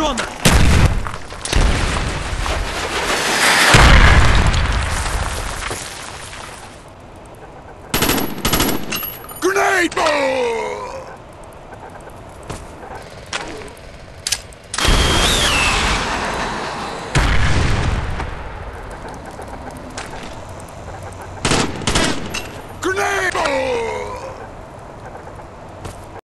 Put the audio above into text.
Пораженных! Grenade move!